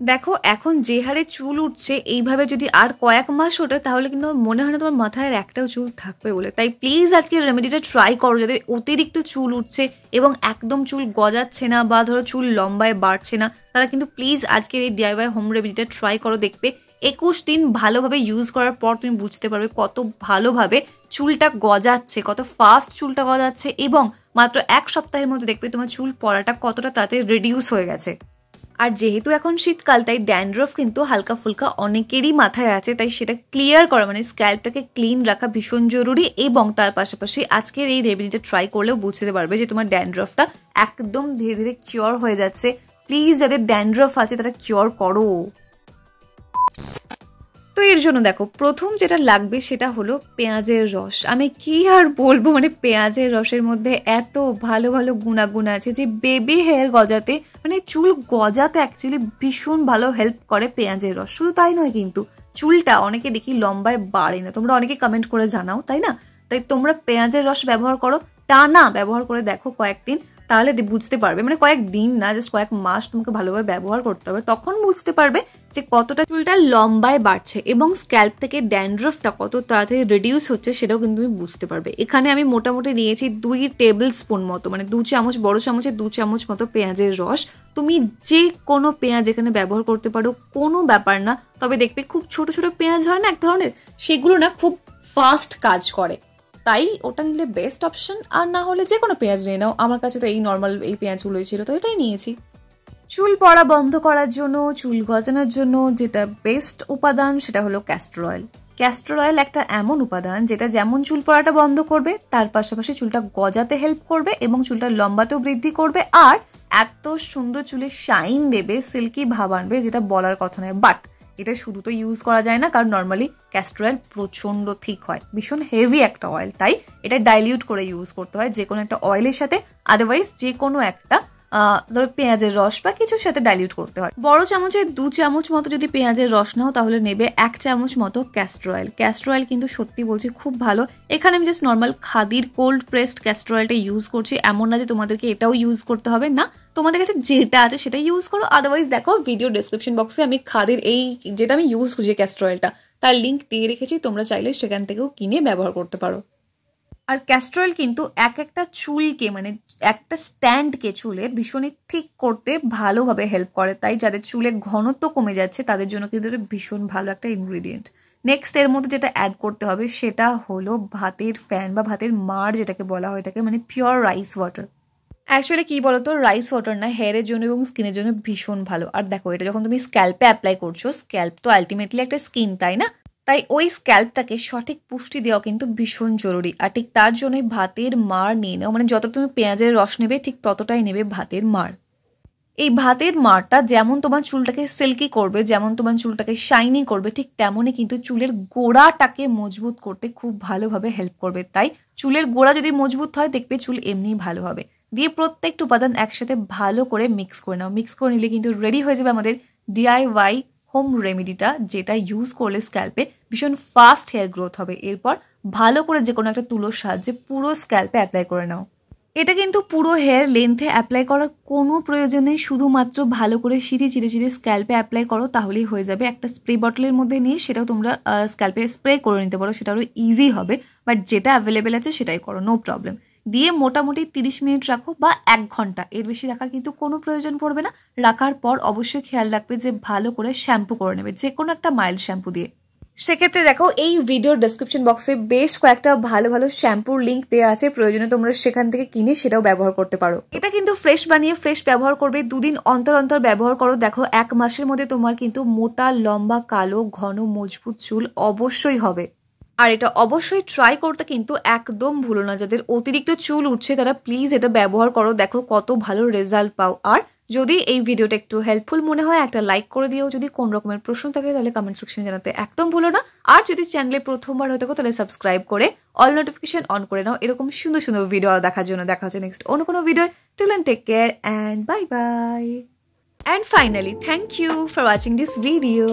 দেখো, এখন যে হারে চুল উঠছে, এইভাবে যদি আর কয়েক মাস ওঠে, তাহলে কিন্তু আমার মনে হয় না তোমার মাথায় একটাও চুল থাকবে বলে। তাই প্লিজ আজকে রেমেডিটা ট্রাই করো, যাতে অতিরিক্ত চুল উঠছে এবং একদম চুল গজাচ্ছে না বা ধরো চুল লম্বায় বাড়ছে না, তারা কিন্তু প্লিজ আজকের এই ডিআইওয়াই হোম রেমেডিটা ট্রাই করো দেখবে। একুশ দিন ভালোভাবে ইউজ করার পর তুমি বুঝতে পারবে কত ভালোভাবে চুলটা গজাচ্ছে, কত ফাস্ট চুলটা গজাচ্ছে এবং মাত্র এক সপ্তাহের মধ্যে দেখবে তোমার চুল পড়াটা কতটা তাড়াতাড়ি রিডিউস হয়ে গেছে। আর যেহেতু এখন শীতকাল তাই ড্যান্ড্রফ কিন্তু হালকা ফুলকা অনেকেরই মাথায় আছে, তাই সেটা ক্লিয়ার করা মানে স্ক্যাল্পটাকে ক্লিন রাখা ভীষণ জরুরি এবং তার পাশাপাশি আজকের এই রেমেডিটা ট্রাই করলেও বুঝতে পারবে যে তোমার ড্যান্ড্রফটা একদম ধীরে ধীরে কিওর হয়ে যাচ্ছে। প্লিজ যাদের ড্যান্ড্রফ আছে তারা কিওর করো। এর জন্য দেখো, প্রথম যেটা লাগবে সেটা হলো পেঁয়াজের রস। আমি কি আর বলব মানে পেঁয়াজের রসের মধ্যে এত ভালো ভালো গুণাগুণ আছে যে বেবি হেয়ার গজাতে মানে চুল গজাতে অ্যাকচুয়ালি ভীষণ ভালো হেল্প করে পেঁয়াজের রস। শুধু তাই নয় কিন্তু, চুলটা অনেকে দেখি লম্বায় বাড়ে না। তোমরা অনেকে কমেন্ট করে জানাও, তাই না? তাই তোমরা পেঁয়াজের রস ব্যবহার করো। টানা ব্যবহার করে দেখো কয়েকদিন। তাহলে বুঝতে পারবে। মানে কয়েক দিন না জাস্ট কয়েক মাস তোমাকে ভালোভাবে ব্যবহার করতে হবে, তখন বুঝতে পারবে যে কতটা চুলটা লম্বায় বাড়ছে এবং স্ক্যাল্প থেকে ড্যান্ড্রফটা কত তাড়াতাড়ি রিডিউস হচ্ছে সেটাও কিন্তু তুমি বুঝতে পারবে। এখানে আমি মোটামুটি নিয়েছি দুই টেবিল স্পুন মতো মানে দু চামচ, বড় চামচে দু চামচ মতো পেঁয়াজের রস। তুমি যে কোনো পেঁয়াজ এখানে ব্যবহার করতে পারো, কোনো ব্যাপার না। তবে দেখবে খুব ছোট ছোট পেঁয়াজ হয় না এক ধরনের? সেগুলো না খুব ফাস্ট কাজ করে। তাই ওটা নিলে বেস্ট অপশন আর না হলে যে কোনো পেঁয়াজ নিয়ে নাও। আমার কাছে তো এই নর্মাল এই পেঁয়াজগুলোই ছিল, তো এটাই নিয়েছি। চুল পড়া বন্ধ করার জন্য, চুল গজানোর জন্য যেটা বেস্ট উপাদান সেটা হলো ক্যাস্টর অয়েল ক্যাস্টর অয়েল একটা এমন উপাদান যেটা যেমন চুল পড়াটা বন্ধ করবে, তার পাশাপাশি চুলটা গজাতে হেল্প করবে এবং চুলটা লম্বাতেও বৃদ্ধি করবে, আর এত সুন্দর চুলে শাইন দেবে সিল্কি ভাব আনবে, যেটা বলার কথা নয়। বাট এটা শুধু তো ইউজ করা যায় না, কারণ নর্মালি ক্যাস্টর অয়েল প্রচণ্ড থিক হয়। ভীষণ হেভি একটা অয়েল তাই এটা ডাইলিউট করে ইউজ করতে হয় যে কোনো একটা অয়েলের সাথে। আদারওয়াইজ যে কোনো একটা ধরো পেঁয়াজের রস বা কিছুর সাথে ডাইলিউট করতে হয়। বড় চামচের দু চামচ মতো যদি পেঁয়াজের রস নাও, তাহলে নেবে এক চামচ মতো ক্যাস্টর অয়েল ক্যাস্টর অয়েল কিন্তু সত্যি বলছি খুব ভালো। এখানে আমি জাস্ট নর্মাল খাদির কোল্ড প্রেসড ক্যাস্টর অয়েলটা ইউজ করছি। এমন না যে তোমাদেরকে এটাও ইউজ করতে হবে, না। তোমাদের কাছে যেটা আছে সেটা ইউজ করো আদারওয়াইজ দেখো ভিডিও ডিসক্রিপশন বক্সে আমি খাদির এই যেটা আমি ইউজ করছি ক্যাস্টর অয়েলটা তার লিঙ্ক দিয়ে রেখেছি, তোমরা চাইলে সেখান থেকেও কিনে ব্যবহার করতে পারো। আর ক্যাস্ট্রয়েল কিন্তু এক একটা চুলকে মানে একটা স্ট্যান্ডকে চুলের ভীষণই ঠিক করতে ভালোভাবে হেল্প করে। তাই যাদের চুলে ঘনত্ব কমে যাচ্ছে, তাদের জন্য কিন্তু ভীষণ ভালো একটা ইনগ্রিডিয়েন্ট নেক্সট এর মধ্যে যেটা অ্যাড করতে হবে, সেটা হলো ভাতের ফ্যান বা ভাতের মার যেটাকে বলা হয়ে থাকে মানে পিওর রাইস ওয়াটার অ্যাকচুয়ালি কি বলতো রাইস ওয়াটার না হেয়ারের জন্য এবং স্কিনের জন্য ভীষণ ভালো। আর দেখো, এটা যখন তুমি স্ক্যাল্পে অ্যাপ্লাই করছ স্ক্যাল্প তো আলটিমেটলি একটা স্কিন তাই না? তাই ওই স্ক্যাল্পটাকে সঠিক পুষ্টি দেওয়া কিন্তু ভীষণ জরুরি। আর ঠিক তার জন্যই ভাতের মার নিয়ে নেও। মানে যত তুমি পেঁয়াজের রস নেবে, ঠিক ততটাই নেবে ভাতের মার এই ভাতের মারটা যেমন তোমার চুলটাকে সিল্কি করবে, যেমন তোমার চুলটাকে শাইনি করবে, ঠিক তেমনই কিন্তু চুলের গোড়াটাকে মজবুত করতে খুব ভালোভাবে হেল্প করবে। তাই চুলের গোড়া যদি মজবুত হয়, দেখবে চুল এমনিই ভালো হবে। দিয়ে প্রত্যেকটা উপাদান একসাথে ভালো করে মিক্স করে নাও। মিক্স করে নিলে কিন্তু রেডি হয়ে যাবে আমাদের ডিআইওয়াই হোম রেমেডিটা যেটা ইউজ করলে স্ক্যাল্পে ভীষণ ফাস্ট হেয়ার গ্রোথ হবে। এরপর ভালো করে যে কোনো একটা তুলোর সাহায্যে পুরো স্ক্যাল্পে অ্যাপ্লাই করে নাও। এটা কিন্তু পুরো হেয়ার লেন্থে অ্যাপ্লাই করার কোনো প্রয়োজন নেই। শুধুমাত্র ভালো করে সিঁড়ি চিরে চিরে স্ক্যাল্পে অ্যাপ্লাই করো, তাহলেই হয়ে যাবে। একটা স্প্রে বটলের মধ্যে নিয়ে সেটাও তোমরা স্ক্যাল্পে স্প্রে করে নিতে পারো। সেটা আরও ইজি হবে। বাট যেটা অ্যাভেলেবেল আছে সেটাই করো নো প্রবলেম দিয়ে মোটামুটি তিরিশ মিনিট রাখো বা এক ঘণ্টা। এর বেশি রাখার কিন্তু কোনো প্রয়োজন পড়বে না। রাখার পর অবশ্যই খেয়াল রাখবে যে ভালো করে শ্যাম্পু করে নেবে যে কোনো একটা মাইল্ড শ্যাম্পু দিয়ে। সেক্ষেত্রে দেখো এই ভিডিওর ডেসক্রিপশন বক্সে বেশ কয়েকটা ভালো ভালো শ্যাম্পুর লিঙ্ক দেওয়া আছে। প্রয়োজনে তোমরা সেখান থেকে কিনে সেটাও ব্যবহার করতে পারো। এটা কিন্তু ফ্রেশ বানিয়ে ফ্রেশ ব্যবহার করবে। দুদিন অন্তর অন্তর ব্যবহার করো। দেখো এক মাসের মধ্যে তোমার কিন্তু মোটা লম্বা কালো ঘন মজবুত চুল অবশ্যই হবে। আর এটা অবশ্যই ট্রাই করতে কিন্তু একদম ভুলো না। যাদের অতিরিক্ত চুল উঠছে, তারা প্লিজ এটা ব্যবহার করো। দেখো কত ভালো রেজাল্ট পাও। আর যদি এই ভিডিওটা একটু হেল্পফুল মনে হয়, একটা লাইক করে দিও। যদি কোন রকমের প্রশ্ন থাকে, তাহলে কমেন্ট সেকশনে জানাতে একদম ভুলো না। আর যদি চ্যানেলে প্রথমবার হয়ে থাকো, তাহলে সাবস্ক্রাইব করে অল নোটিফিকেশন অন করে নাও। এরকম সুন্দর সুন্দর ভিডিও আরও দেখার জন্য দেখা হচ্ছে নেক্সট অন্য কোনো video till take care and bye bye and finally thank you for watching this video